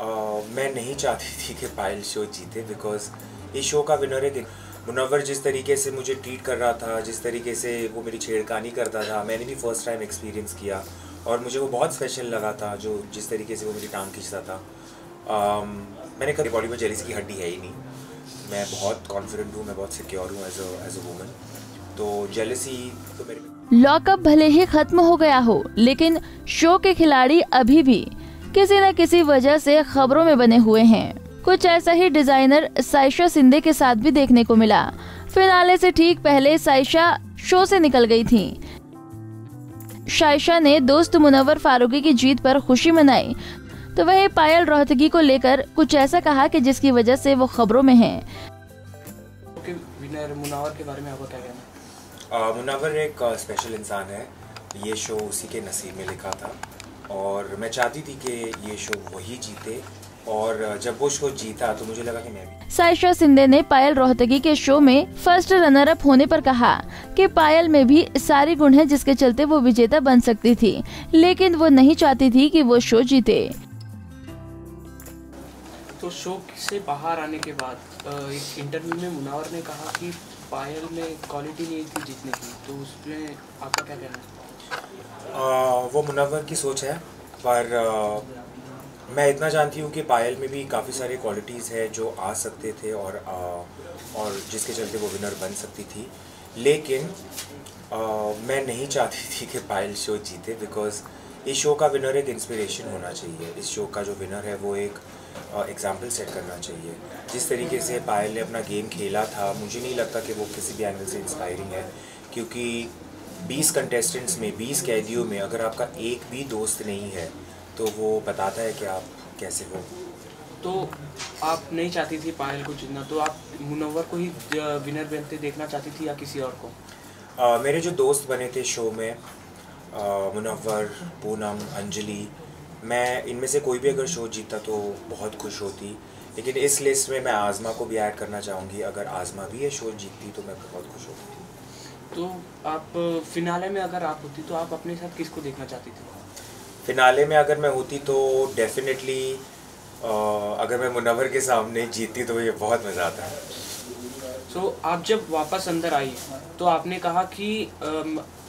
मैं नहीं चाहती थी कि पायल शो जीते बिकॉज़ इस शो का विनर है। मुनवर जिस तरीके से मुझे ट्रीट कर रहा था जिस तरीके से वो मेरी छेड़खानी करता था मैंने भी फ़र्स्ट टाइम एक्सपीरियंस किया और मुझे वो बहुत स्पेशल लगा था जो जिस तरीके से वो मेरी टांग खींचता था। um, मैंने कभी बॉडी में जेलिस की हड्डी है ही नहीं। मैं बहुत कॉन्फिडेंट हूँ मैं बहुत सिक्योर हूँ एज एज अ वूमन तो जेलसी तो मेरे लॉकअप भले ही खत्म हो गया हो लेकिन शो के खिलाड़ी अभी भी किसी न किसी वजह से खबरों में बने हुए हैं। कुछ ऐसा ही डिज़ाइनर साइशा सिंधे के साथ भी देखने को मिला। फिनाले से ठीक पहले साइशा शो से निकल गई थी। शाइशा ने दोस्त मुनवर फारूकी की जीत पर खुशी मनाई। तो वही पायल रोहतगी को लेकर कुछ ऐसा कहा कि जिसकी वजह से वो खबरों में है। मुनावर के बारे में आपको क्या कहना मुनावर एक स्पेशल इंसान है। ये शो उसी के नसीब में लिखा था। और मैं चाहती थी कि ये शो वही जीते। और जब वो शो जीता तो मुझे लगा कि मैं भी साइशा सिंधे ने पायल रोहतगी के शो में फ़र्स्ट रनर अप होने पर कहा कि पायल में भी सारी गुण है जिसके चलते वो विजेता बन सकती थी। लेकिन वो नहीं चाहती थी कि वो शो जीते। तो शो से बाहर आने के बाद एक इंटरव्यू में मुनावर ने कहा कि पायल में क्वालिटी नहीं थी जीतने की तो उसमें आपका क्या कहना है? वो मुनवर की सोच है पर आ, मैं इतना जानती हूँ कि पायल में भी काफ़ी सारे क्वालिटीज़ है जो आ सकते थे और आ, और जिसके चलते वो विनर बन सकती थी। लेकिन आ, मैं नहीं चाहती थी कि पायल शो जीते बिकॉज़ इस शो का विनर एक इंस्पिरेशन होना चाहिए। इस शो का जो विनर है वो एक एग्ज़ाम्पल सेट करना चाहिए। जिस तरीके से पायल ने अपना गेम खेला था मुझे नहीं लगता कि वो किसी भी एंगल से इंस्पायरिंग है क्योंकि 20 कंटेस्टेंट्स में 20 कैदियों में अगर आपका एक भी दोस्त नहीं है तो वो बताता है कि आप कैसे हो। तो आप नहीं चाहती थी पायल को जीतना तो आप मुनवर को ही विनर बनते देखना चाहती थी या किसी और को? आ, मेरे जो दोस्त बने थे शो में मुनवर पूनम अंजलि मैं इनमें से कोई भी अगर शो जीता तो बहुत खुश होती। लेकिन इस लिस्ट में मैं आज़मा को भी ऐड करना चाहूँगी। अगर आज़मा भी ये शो जीतती तो मैं बहुत खुश होती। तो आप फिनाले में अगर आप होती तो आप अपने साथ किसको देखना चाहती थी? फिनाले में अगर मैं होती तो डेफिनेटली अगर मैं मुनवर के सामने जीतती तो ये बहुत मज़ा आता है। सो so, आप जब वापस अंदर आई तो आपने कहा कि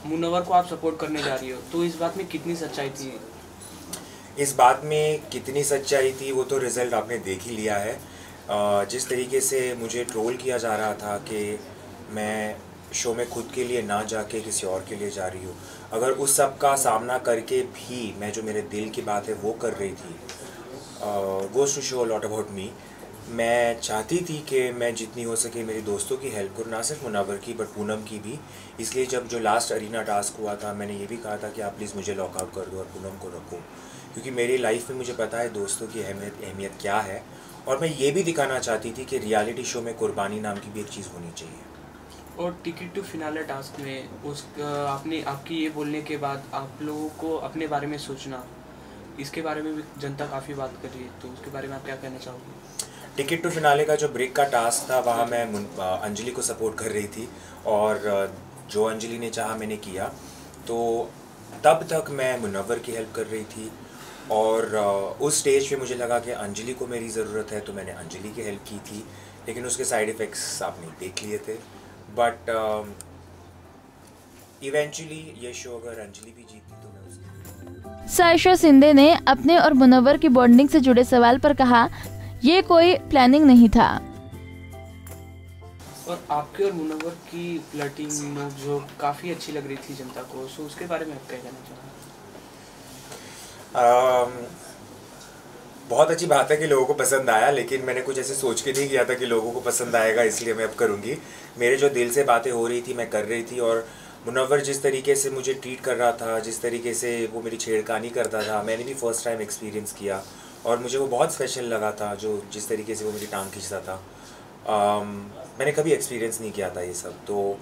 मुनवर को आप सपोर्ट करने जा रही हो तो इस बात में कितनी सच्चाई थी? इस बात में कितनी सच्चाई थी वो तो रिज़ल्ट आपने देख ही लिया है। जिस तरीके से मुझे ट्रोल किया जा रहा था कि मैं शो में खुद के लिए ना जाके किसी और के लिए जा रही हूँ। अगर उस सब का सामना करके भी मैं जो मेरे दिल की बात है वो कर रही थी goes to show lot about me मैं चाहती थी कि मैं जितनी हो सके मेरी दोस्तों की हेल्प करूँ, ना सिर्फ़ मुनावर की बट पूनम की भी। इसलिए जब जो लास्ट अरीना टास्क हुआ था, मैंने ये भी कहा था कि आप प्लीज़ मुझे लॉकआउट कर दो और पूनम को रखो। क्योंकि मेरी लाइफ में मुझे पता है दोस्तों की अहमियत अहमियत क्या है। और मैं ये भी दिखाना चाहती थी कि रियलिटी शो में कुर्बानी नाम की भी एक चीज़ होनी चाहिए। और टिकट टू फिनाला टास्क में उस आपने, आपकी ये बोलने के बाद आप लोगों को अपने बारे में सोचना। इसके बारे में भी जनता काफ़ी बात कर रही है तो उसके बारे में आप क्या कहना चाहोगे? टिकट टू फिनाले का जो ब्रेक का टास्क था, वहाँ मैं अंजलि को सपोर्ट कर रही थी। और जो अंजलि ने चाहा मैंने किया तो तब तक मैं मुनवर की हेल्प कर रही थी। और उस स्टेज पे मुझे लगा कि अंजलि को मेरी ज़रूरत है तो मैंने अंजलि की हेल्प की थी। लेकिन उसके साइड इफ़ेक्ट्स आपने देख लिए थे। बट इवेंचुअली ये शो अगर अंजलि भी जीती तो मैं उसकी साइशा सिंधे ने अपने और मुनवर की बॉन्डिंग से जुड़े सवाल पर कहा ये कोई प्लानिंग नहीं था. और आपके और मुनवर की फ्लर्टिंग जो काफ़ी अच्छी लग रही थी जनता को सो उसके बारे में आप क्या कहना चाहेंगे? Um, बहुत अच्छी बात है कि लोगों को पसंद आया लेकिन मैंने कुछ ऐसे सोच के नहीं किया था कि लोगों को पसंद आएगा इसलिए मैं अब करूँगी। मेरे जो दिल से बातें हो रही थी मैं कर रही थी और मुनवर जिस तरीके से मुझे ट्रीट कर रहा था जिस तरीके से वो मेरी छेड़खानी करता था मैंने भी फ़र्स्ट टाइम एक्सपीरियंस किया और मुझे वो बहुत स्पेशल लगा था जो जिस तरीके से वो मेरी टांग खींचता था। आम, मैंने कभी एक्सपीरियंस नहीं किया था ये सब तो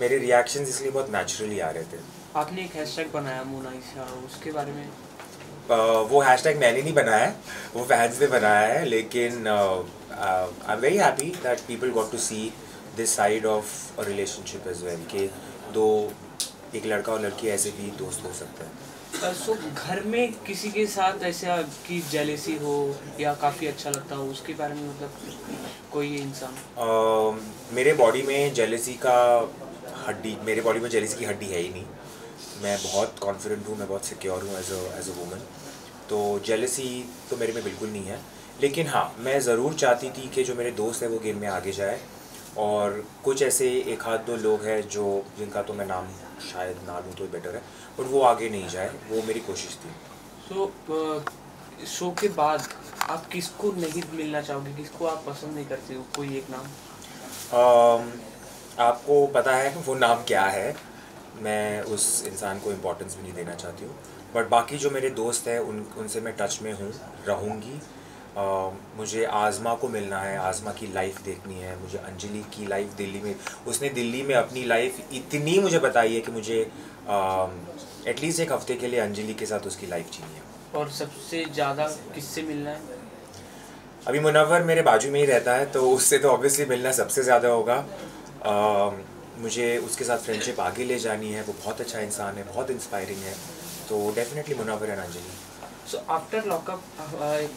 मेरे रिएक्शन इसलिए बहुत नेचुरली आ रहे थे। आपने एक हैशटैग बनाया मोनाइसा उसके बारे में? वो हैशटैग मैंने नहीं बनाया वो फैंस ने बनाया है लेकिन I am very happy that people got to see this side of a relationship as well कि दो एक लड़का और लड़की ऐसे भी दोस्त हो सकते हैं। सो घर में किसी के साथ ऐसा कि जेलेसी हो या काफ़ी अच्छा लगता हो उसके बारे में मतलब कोई इंसान? Uh, मेरे बॉडी में जेलेसी का हड्डी मेरे बॉडी में जेलेसी की हड्डी है ही नहीं। मैं बहुत कॉन्फिडेंट हूँ मैं बहुत सिक्योर हूँ एज एज अ वूमन तो जेलसी तो मेरे में बिल्कुल नहीं है। लेकिन हाँ मैं ज़रूर चाहती थी कि जो मेरे दोस्त हैं वो गेम में आगे जाए। और कुछ ऐसे एक हाथ दो लोग हैं जो जिनका तो मैं नाम शायद ना लूँ तो बेटर है और वो आगे नहीं जाए वो मेरी कोशिश थी। सो so, शो के बाद आप किसको नहीं मिलना चाहोगे? किसको आप पसंद नहीं करते हो? कोई एक नाम? Um, आपको पता है वो नाम क्या है? मैं उस इंसान को इम्पोर्टेंस भी नहीं देना चाहती हूँ। बट बाकी जो मेरे दोस्त हैं उन उनसे मैं टच में हूँ रहूँगी। मुझे आज़मा को मिलना है आज़मा की लाइफ देखनी है मुझे अंजलि की लाइफ दिल्ली में उसने दिल्ली में अपनी लाइफ इतनी मुझे बताई है कि मुझे एटलीस्ट एक हफ़्ते के लिए अंजलि के साथ उसकी लाइफ जीनी है। और सबसे ज़्यादा किससे मिलना है? अभी मुनवर मेरे बाजू में ही रहता है तो उससे तो ऑब्वियसली मिलना सबसे ज़्यादा होगा। आ, मुझे उसके साथ फ्रेंडशिप आगे ले जानी है वो बहुत अच्छा इंसान है बहुत इंस्पायरिंग है। तो definitely Munawar and Anjali so after Lockup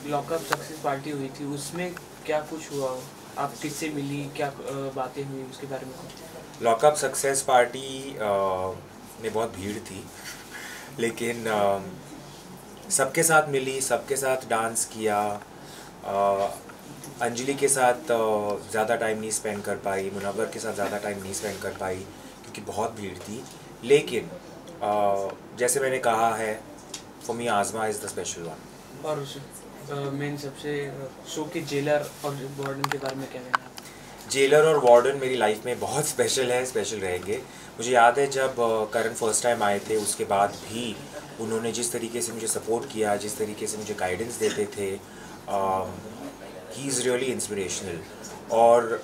Lockup success party हुई थी उसमें क्या कुछ हुआ? आप किससे मिली? क्या बातें हुई उसके बारे में लॉकअप सक्सेस पार्टी में बहुत भीड़ थी। लेकिन सबके साथ मिली सबके साथ डांस किया। अंजलि के साथ ज़्यादा टाइम नहीं स्पेंड कर पाई मुनवर के साथ ज़्यादा टाइम नहीं स्पेंड कर पाई क्योंकि बहुत भीड़ थी। लेकिन जैसे मैंने कहा है for me Azma is the special one और मेन सबसे शो के जेलर और वार्डन के बारे में क्या कहना जेलर और वार्डन मेरी लाइफ में बहुत स्पेशल है स्पेशल रहेंगे। मुझे याद है जब करण फ़र्स्ट टाइम आए थे उसके बाद भी उन्होंने जिस तरीके से मुझे सपोर्ट किया जिस तरीके से मुझे गाइडेंस देते थे ही इज़ रियली इंस्पिरेशनल और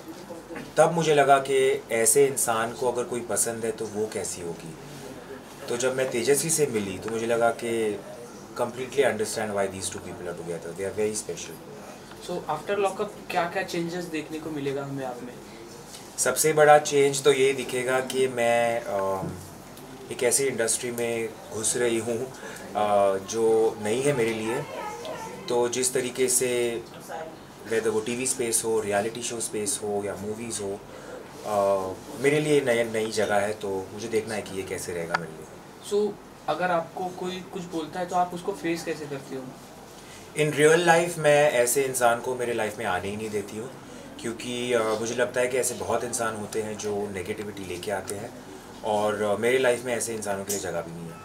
तब मुझे लगा कि ऐसे इंसान को अगर कोई पसंद है तो वो कैसी होगी? तो जब मैं तेजस्वी से मिली तो मुझे लगा कि completely understand why these two people are together. They are very special. So after lockup क्या क्या changes देखने को मिलेगा हमें आप में? सबसे बड़ा चेंज तो ये दिखेगा कि मैं एक ऐसी इंडस्ट्री में घुस रही हूँ जो नई है मेरे लिए तो जिस तरीके से वेदर वो टीवी स्पेस हो रियलिटी शो स्पेस हो या मूवीज़ हो मेरे लिए नई नई जगह है तो मुझे देखना है कि ये कैसे रहेगा मेरे लिए सो so, अगर आपको कोई कुछ बोलता है तो आप उसको फेस कैसे करती हो? इन रियल लाइफ मैं ऐसे इंसान को मेरे लाइफ में आने ही नहीं देती हूँ क्योंकि मुझे लगता है कि ऐसे बहुत इंसान होते हैं जो नेगेटिविटी लेके आते हैं और मेरे लाइफ में ऐसे इंसानों के लिए जगह भी नहीं है।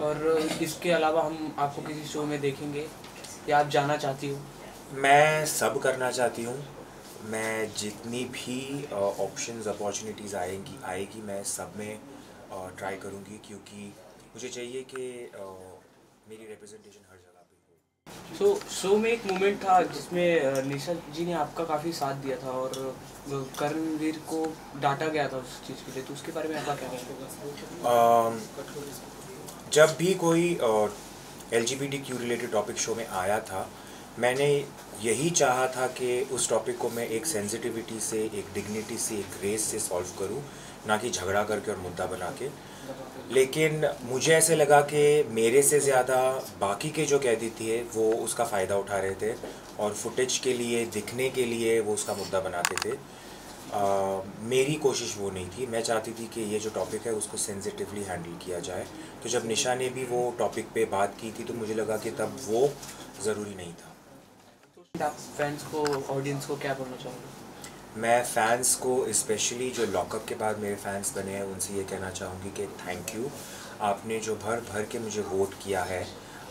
और इसके अलावा हम आपको किसी शो में देखेंगे या आप जाना चाहती हो? मैं सब करना चाहती हूँ। मैं जितनी भी ऑप्शंस अपॉर्चुनिटीज़ आएँगी आएगी मैं सब में ट्राई करूँगी क्योंकि मुझे चाहिए कि मेरी रिप्रेजेंटेशन हर जगह पे हो। सो शो में एक मोमेंट था जिसमें निशा जी ने आपका काफ़ी साथ दिया था और करणवीर को डांटा गया था उस चीज़ के लिए तो उसके बारे में आपका क्या कहना जब भी कोई L G B T Q related topic show में आया था मैंने यही चाहा था कि उस टॉपिक को मैं एक सेंसिटिविटी से एक डिग्निटी से एक रेस से सॉल्व करूँ ना कि झगड़ा करके और मुद्दा बना के। लेकिन मुझे ऐसे लगा कि मेरे से ज़्यादा बाकी के जो कैदी थे वो उसका फ़ायदा उठा रहे थे और फुटेज के लिए दिखने के लिए वो उसका मुद्दा बनाते थे। आ, मेरी कोशिश वो नहीं थी। मैं चाहती थी कि ये जो टॉपिक है उसको सेंसिटिवली हैंडल किया जाए। तो जब निशा ने भी वो टॉपिक पे बात की थी तो मुझे लगा कि तब वो ज़रूरी नहीं था। आप फैंस को ऑडियंस को क्या बोलना चाहोगे? मैं फ़ैन्स को स्पेशली जो लॉकअप के बाद मेरे फैंस बने हैं उनसे ये कहना चाहूँगी कि थैंक यू आपने जो भर भर के मुझे वोट किया है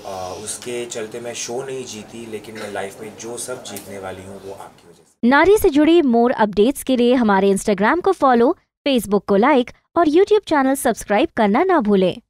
आ, उसके चलते मैं शो नहीं जीती लेकिन मैं लाइफ में जो सब जीतने वाली हूँ वो आपकी वजह से। नारी से जुड़ी मोर अपडेट्स के लिए हमारे इंस्टाग्राम को फॉलो फेसबुक को लाइक और यूट्यूब चैनल सब्सक्राइब करना ना भूलें।